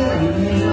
to me.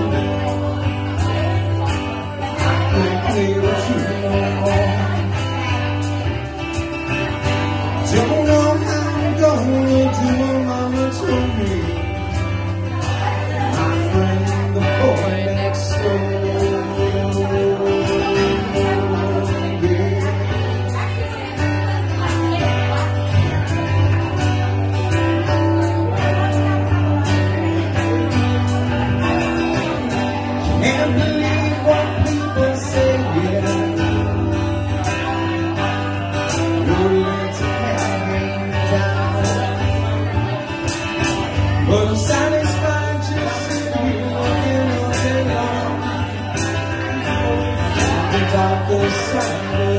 the sun.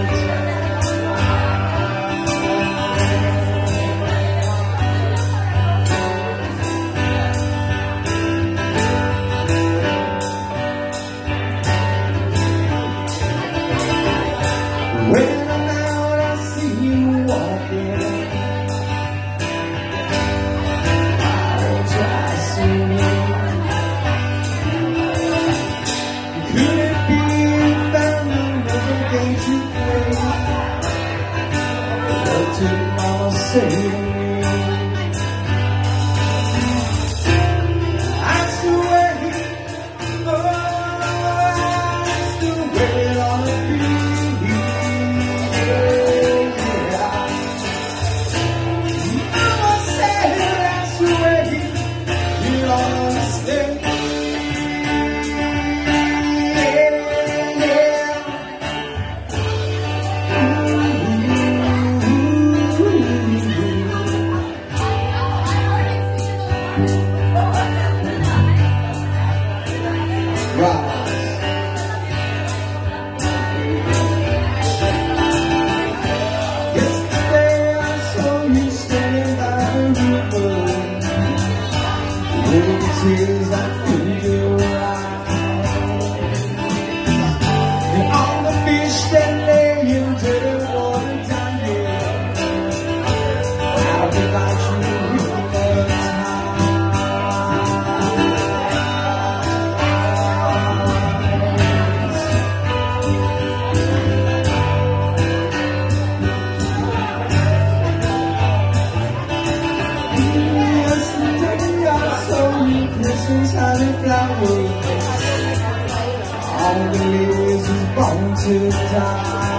today. What did mama say? Precisa all the is born to die.